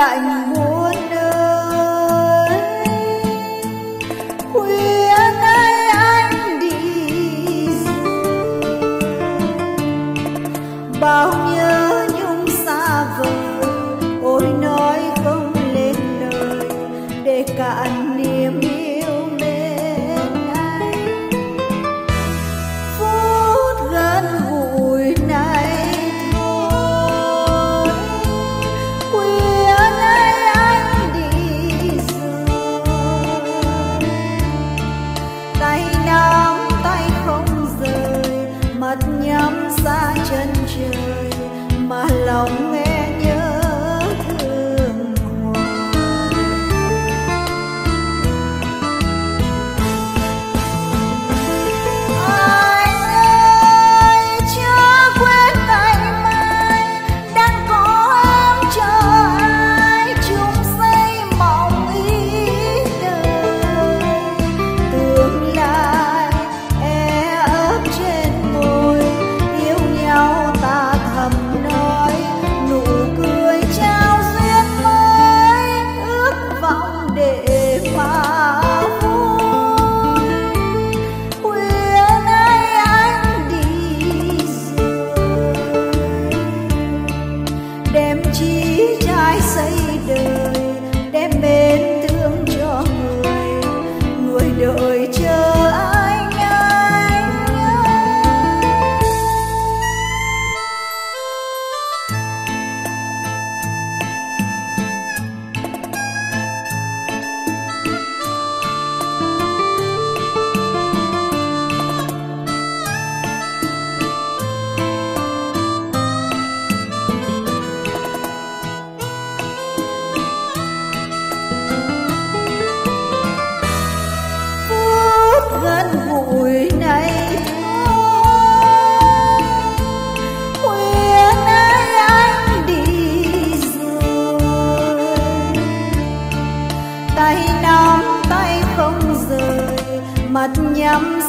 lạnh xa chân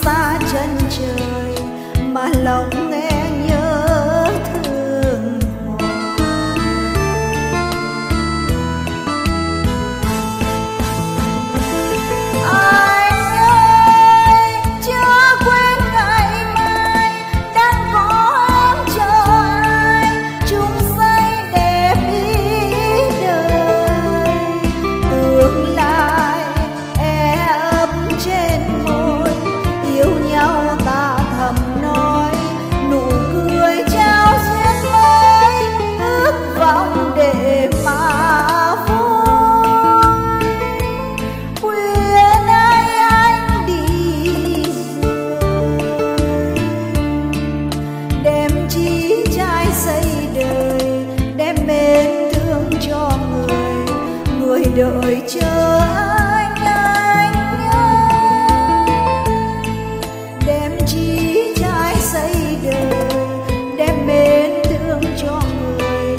xa chân trời mà lòng người đợi chờ anh anh nhé đem chi trái xây đời đem mến thương cho người.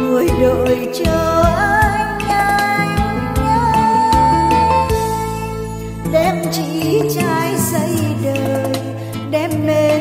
Người đợi chờ anh anh nhé đem chi trái xây đời đem mến